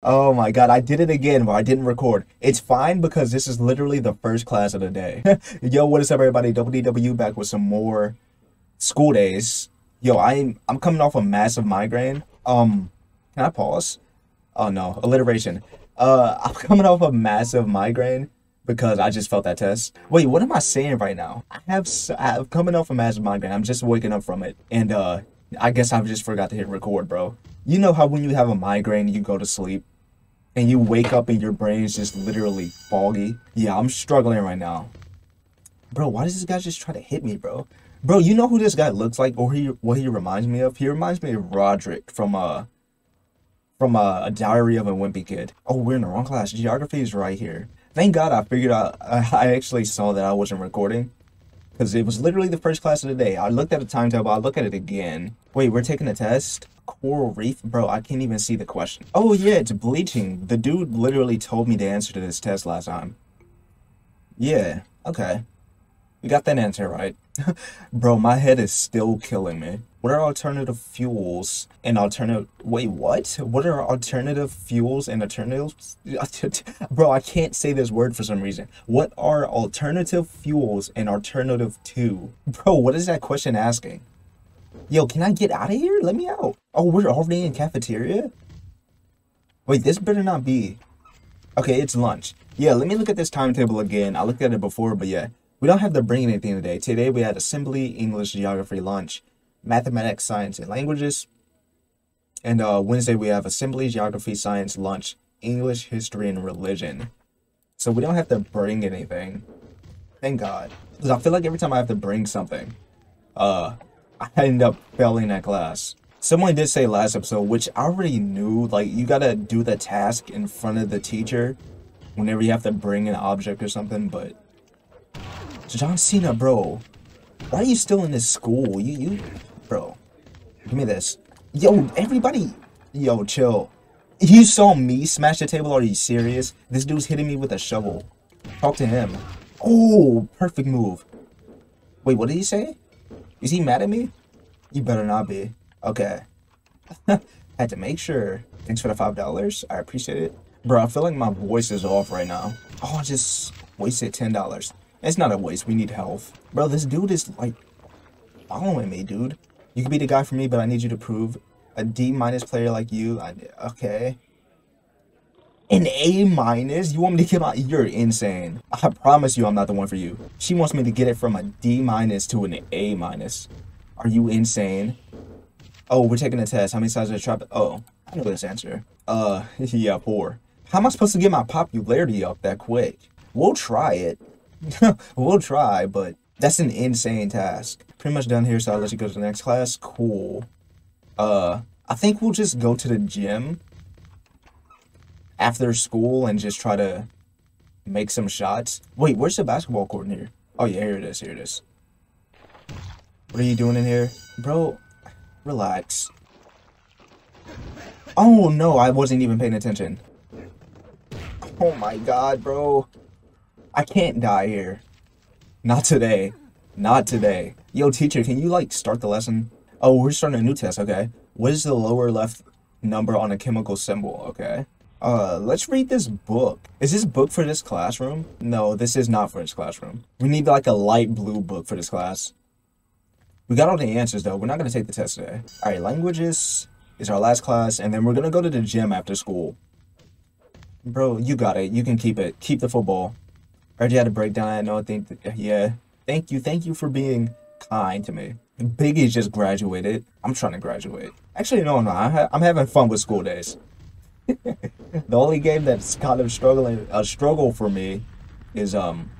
Oh my god, I did it again, but I didn't record. It's fine because this is literally the first class of the day. Yo, what is up everybody? WDW back with some more school days. Yo, I'm I'm coming off a massive migraine. Um, can I pause? Oh no, alliteration. Uh, I'm coming off a massive migraine because I just felt that test. Wait, what am I saying right now? I have I'm coming off a massive migraine. I'm just waking up from it, and uh, I guess I just forgot to hit record, bro. You know how when you have a migraine, you go to sleep, and you wake up and your brain's just literally foggy. Yeah, I'm struggling right now, bro. Why does this guy just try to hit me, bro? Bro, you know who this guy looks like, or he what he reminds me of? He reminds me of Roderick from uh from uh, a Diary of a Wimpy Kid. Oh, we're in the wrong class. Geography is right here. Thank God I figured out. I I actually saw that I wasn't recording because it was literally the first class of the day. I looked at the timetable. I look at it again. Wait, we're taking a test. Coral reef, bro. I can't even see the question. Oh yeah, it's bleaching. The dude literally told me the answer to this test last time. Yeah. Okay. We got that answer right. Bro, my head is still killing me. What are alternative fuels and alternative wait, what? What are alternative fuels and alternatives? Bro, I can't say this word for some reason. What are alternative fuels and alternative to? Bro, what is that question asking? Yo, can I get out of here? Let me out. Oh, we're already in cafeteria? Wait, this better not be. Okay, it's lunch. Yeah, let me look at this timetable again. I looked at it before, but yeah. We don't have to bring anything today. Today we had assembly, English, geography, lunch, mathematics, science, and languages. And uh, Wednesday we have assembly, geography, science, lunch, English, history, and religion. So we don't have to bring anything. Thank God. Because I feel like every time I have to bring something, uh, I end up failing that class. Someone did say last episode, which I already knew, like you gotta do the task in front of the teacher whenever you have to bring an object or something, but John Cena, bro. Why are you still in this school? You, you, bro. Give me this. Yo, everybody. Yo, chill. You saw me smash the table? Are you serious? This dude's hitting me with a shovel. Talk to him. Oh, perfect move. Wait, what did he say? Is he mad at me? You better not be. Okay. I had to make sure. Thanks for the five dollars. I appreciate it. Bro, I feel like my voice is off right now. Oh, I just wasted ten dollars. It's not a waste. We need health. Bro, this dude is like following me, dude. You could be the guy for me, but I need you to prove a D minus player like you. I, okay. An A minus? You want me to get my? You're insane. I promise you, I'm not the one for you. She wants me to get it from a D minus to an A minus. Are you insane? Oh, we're taking a test. How many sides of the trap? Oh, I know this answer. Uh, yeah, four. How am I supposed to get my popularity up that quick? We'll try it. we'll try, but that's an insane task. Pretty much done here, so I'll let you go to the next class. Cool. Uh, I think we'll just go to the gym after school and just try to make some shots. Wait, where's the basketball court in here? Oh yeah, here it is. Here it is. What are you doing in here, bro? Relax. Oh no, I wasn't even paying attention. Oh my god, bro. I can't die here. Not today. Not today. Yo, teacher, can you like start the lesson? Oh, we're starting a new test, okay. What is the lower left number on a chemical symbol, okay? Uh, let's read this book. Is this book for this classroom? No, this is not for this classroom. We need like a light blue book for this class. We got all the answers though. We're not gonna take the test today. All right, languages is our last class, and then we're gonna go to the gym after school. Bro, you got it. You can keep it. Keep the football. You had a breakdown. I know. I think. Yeah. Thank you. Thank you for being kind to me. Biggie just graduated. I'm trying to graduate. Actually, no, no. I'm having fun with school days. the only game that's kind of struggling a struggle for me is um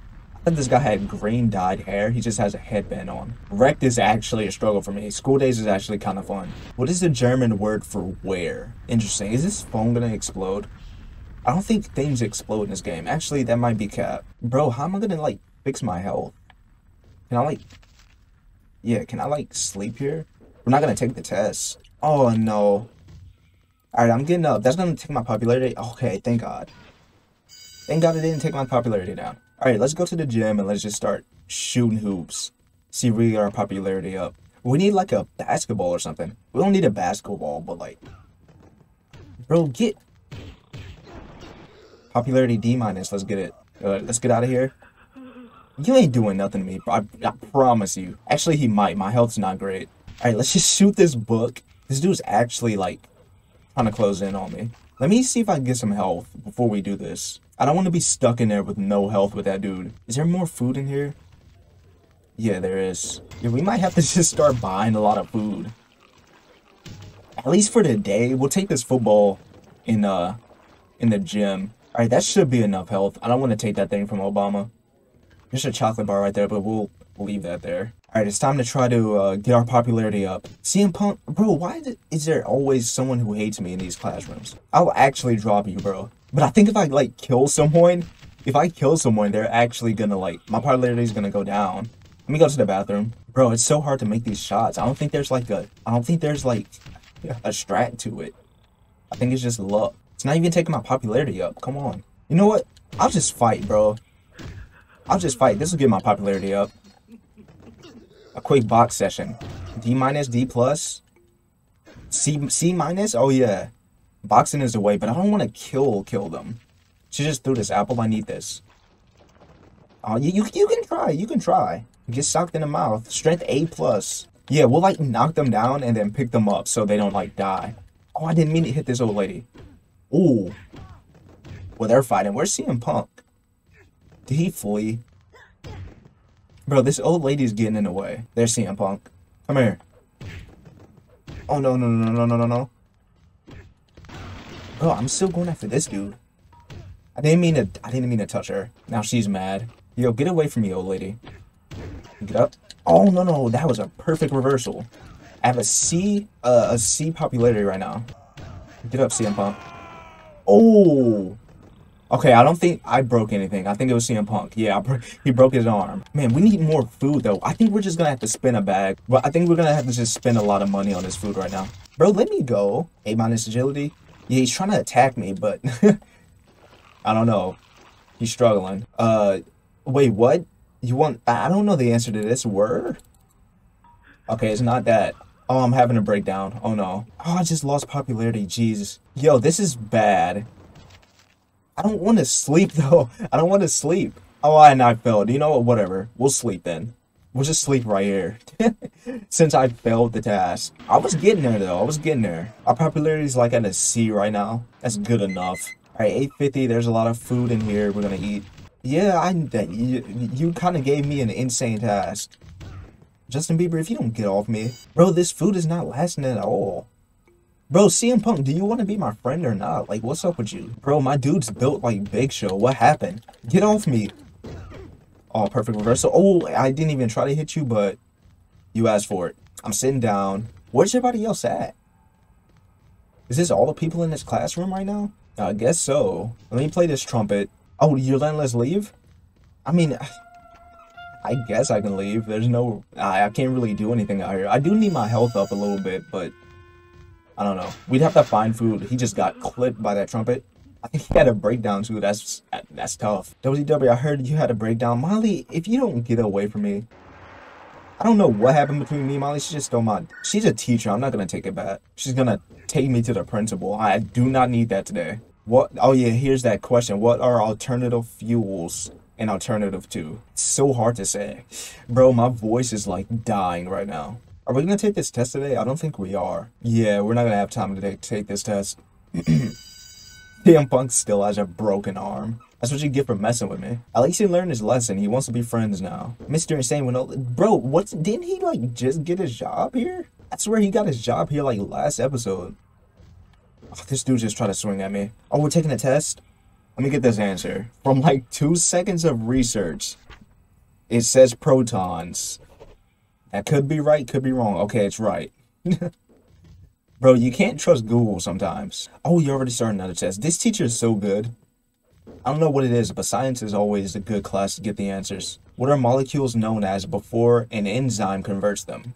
I this guy had green dyed hair. He just has a headband on. Wrecked is actually a struggle for me. School days is actually kind of fun. What is the German word for where? Interesting. Is this phone gonna explode? I don't think things explode in this game. Actually, that might be cap. Bro, how am I gonna like fix my health? Can I like Yeah, can I like sleep here? We're not gonna take the test. Oh no. Alright, I'm getting up. That's gonna take my popularity. Okay, thank God. Thank God it didn't take my popularity down. Alright, let's go to the gym and let's just start shooting hoops. See if we get our popularity up. We need like a basketball or something. We don't need a basketball, but like Bro, get Popularity D minus. Let's get it. Uh, let's get out of here. You ain't doing nothing to me. I, I promise you. Actually, he might. My health's not great. All right, let's just shoot this book. This dude's actually like trying to close in on me. Let me see if I can get some health before we do this. I don't want to be stuck in there with no health with that dude. Is there more food in here? Yeah, there is. Yeah, we might have to just start buying a lot of food. At least for today. We'll take this football in uh in the gym. Alright, that should be enough health. I don't want to take that thing from Obama. There's a chocolate bar right there, but we'll leave that there. Alright, it's time to try to uh, get our popularity up. CM Punk, bro, why is there always someone who hates me in these classrooms? I'll actually drop you, bro. But I think if I, like, kill someone, if I kill someone, they're actually gonna, like, my popularity is gonna go down. Let me go to the bathroom. Bro, it's so hard to make these shots. I don't think there's, like, a, I don't think there's, like, a strat to it. I think it's just luck. It's not even taking my popularity up. Come on. You know what? I'll just fight, bro. I'll just fight. This will get my popularity up. A quick box session. D minus, D plus. C C minus? Oh yeah. Boxing is the way, but I don't want to kill kill them. She just threw this apple. I need this. Oh, you, you, you can try. You can try. Get socked in the mouth. Strength A plus. Yeah, we'll like knock them down and then pick them up so they don't like die. Oh, I didn't mean to hit this old lady. Ooh. Well, they're fighting. Where's CM Punk? Did he flee? Bro, this old lady's getting in the way. There's CM Punk. Come here. Oh, no, no, no, no, no, no, no. Bro, I'm still going after this dude. I didn't mean to, I didn't mean to touch her. Now she's mad. Yo, get away from me, old lady. Get up. Oh, no, no, that was a perfect reversal. I have a C, uh, a C popularity right now. Get up, CM Punk. Oh! Okay, I don't think I broke anything. I think it was CM Punk. Yeah, bro he broke his arm. Man, we need more food, though. I think we're just gonna have to spin a bag. But I think we're gonna have to just spend a lot of money on this food right now. Bro, let me go. A minus agility. Yeah, he's trying to attack me, but... I don't know. He's struggling. Uh, wait, what? You want... I don't know the answer to this. Word? Okay, it's not that. Oh, I'm having a breakdown. Oh no. Oh, I just lost popularity. Jesus. Yo, this is bad. I don't want to sleep though. I don't want to sleep. Oh, and I failed. You know what? Whatever. We'll sleep then. We'll just sleep right here. Since I failed the task. I was getting there though. I was getting there. Our popularity is like at a C right now. That's good enough. Alright, 850. There's a lot of food in here we're gonna eat. Yeah, I you, you kind of gave me an insane task. Justin Bieber, if you don't get off me. Bro, this food is not lasting at all. Bro, CM Punk, do you want to be my friend or not? Like, what's up with you? Bro, my dude's built like Big Show. What happened? Get off me. Oh, perfect reversal. Oh, I didn't even try to hit you, but you asked for it. I'm sitting down. Where's everybody else at? Is this all the people in this classroom right now? I guess so. Let me play this trumpet. Oh, you're letting us leave? I mean... I guess I can leave. There's no... I, I can't really do anything out here. I do need my health up a little bit, but... I don't know. We'd have to find food. He just got clipped by that trumpet. I think he had a breakdown too. That's that's tough. WW, I heard you had a breakdown. Molly, if you don't get away from me, I don't know what happened between me and Molly. She just stole my. She's a teacher. I'm not gonna take it back. She's gonna take me to the principal. I do not need that today. What? Oh yeah, here's that question. What are alternative fuels an alternative to? It's so hard to say. Bro, my voice is like dying right now. Are we gonna take this test today? I don't think we are. Yeah, we're not gonna have time to take this test. CM Punk still has a broken arm. That's what you get for messing with me. At least he learned his lesson. He wants to be friends now. Mr. Insane when bro, what's didn't he like just get his job here? That's where he got his job here like last episode. Oh, this dude just tried to swing at me. Oh, we're taking a test? Let me get this answer. From like two seconds of research, it says protons. That could be right, could be wrong. Okay, it's right. Bro, you can't trust Google sometimes. Oh, you already started another test. This teacher is so good. I don't know what it is, but science is always a good class to get the answers. What are molecules known as before an enzyme converts them?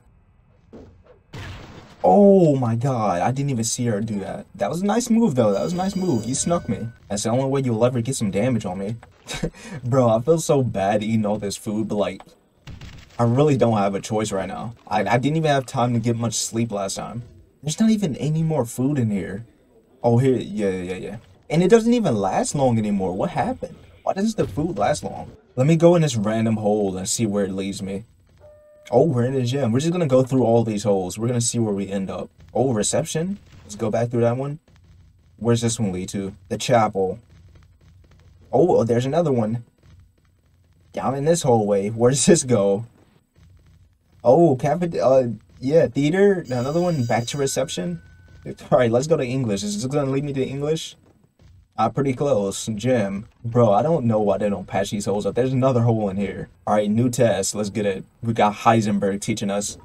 Oh my god, I didn't even see her do that. That was a nice move though, that was a nice move. You snuck me. That's the only way you'll ever get some damage on me. Bro, I feel so bad eating all this food, but like, I really don't have a choice right now. I, I didn't even have time to get much sleep last time. There's not even any more food in here. Oh, here, yeah, yeah, yeah. And it doesn't even last long anymore. What happened? Why doesn't the food last long? Let me go in this random hole and see where it leads me. Oh, we're in the gym. We're just gonna go through all these holes. We're gonna see where we end up. Oh, reception. Let's go back through that one. Where's this one lead to? The chapel. Oh, there's another one. Down in this hallway. Where does this go? Oh, cafe. Uh, yeah, theater. Another one. Back to reception. All right, let's go to English. Is this gonna lead me to English? I'm pretty close. Jim. Bro, I don't know why they don't patch these holes up. There's another hole in here. Alright, new test. Let's get it. We got Heisenberg teaching us.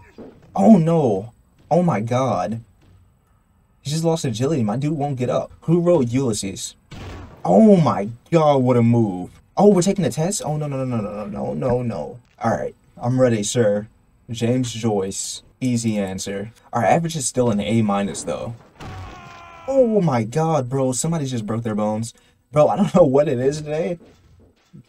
Oh no. Oh my god. He just lost agility. My dude won't get up. Who wrote Ulysses? Oh my god, what a move. Oh, we're taking the test? Oh no, no, no, no, no, no, no, no. Alright, I'm ready, sir. James Joyce. Easy answer. Our average is still an A minus though. Oh my god, bro. Somebody just broke their bones. Bro, I don't know what it is today.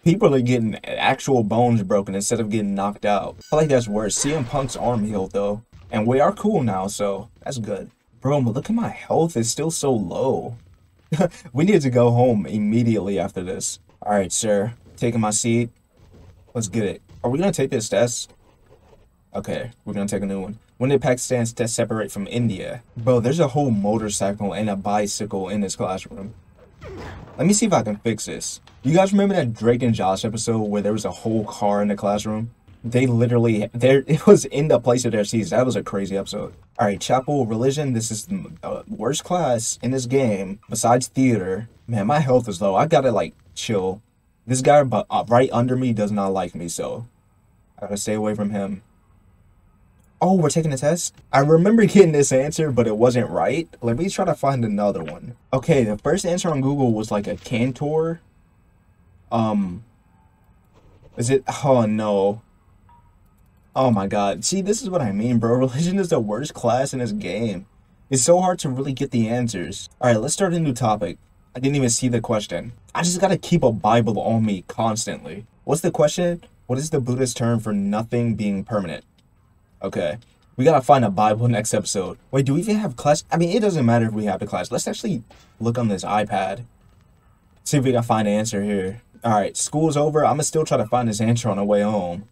People are getting actual bones broken instead of getting knocked out. I feel like that's worse. CM Punk's arm healed, though. And we are cool now, so that's good. Bro, look at my health. It's still so low. we need to go home immediately after this. All right, sir. Taking my seat. Let's get it. Are we going to take this test? Okay, we're going to take a new one. When did test separate from India? Bro, there's a whole motorcycle and a bicycle in this classroom. Let me see if I can fix this. You guys remember that Drake and Josh episode where there was a whole car in the classroom? They literally, there it was in the place of their seats. That was a crazy episode. All right, chapel religion. This is the uh, worst class in this game besides theater. Man, my health is low. I gotta like chill. This guy uh, right under me does not like me, so I gotta stay away from him. Oh, we're taking a test? I remember getting this answer, but it wasn't right. Let me try to find another one. Okay, the first answer on Google was like a cantor. Um, is it? Oh no. Oh my god. See, this is what I mean, bro. Religion is the worst class in this game. It's so hard to really get the answers. Alright, let's start a new topic. I didn't even see the question. I just gotta keep a Bible on me constantly. What's the question? What is the Buddhist term for nothing being permanent? Okay. We gotta find a Bible next episode. Wait, do we even have class? I mean, it doesn't matter if we have the class. Let's actually look on this iPad. See if we can find an answer here. Alright, school's over. I'm gonna still try to find this answer on the way home.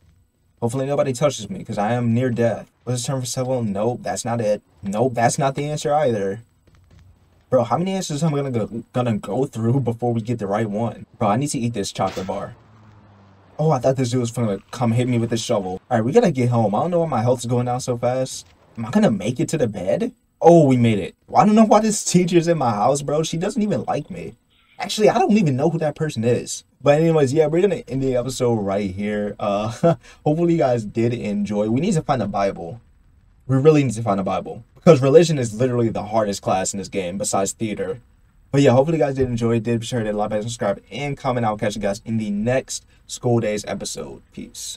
Hopefully nobody touches me, because I am near death. The term for civil? Nope, that's not it. Nope, that's not the answer either. Bro, how many answers am I gonna go, gonna go through before we get the right one? Bro, I need to eat this chocolate bar. Oh, I thought this dude was gonna come hit me with a shovel. Alright, we gotta get home. I don't know why my health's going down so fast. Am I gonna make it to the bed? Oh, we made it. Well, I don't know why this teacher's in my house, bro. She doesn't even like me. Actually, I don't even know who that person is. But anyways, yeah, we're gonna end the episode right here. Uh, hopefully you guys did enjoy. We need to find a Bible. We really need to find a Bible because religion is literally the hardest class in this game besides theater. But yeah, hopefully you guys did enjoy. Did be sure to like, subscribe, and comment. I'll catch you guys in the next school days episode. Peace.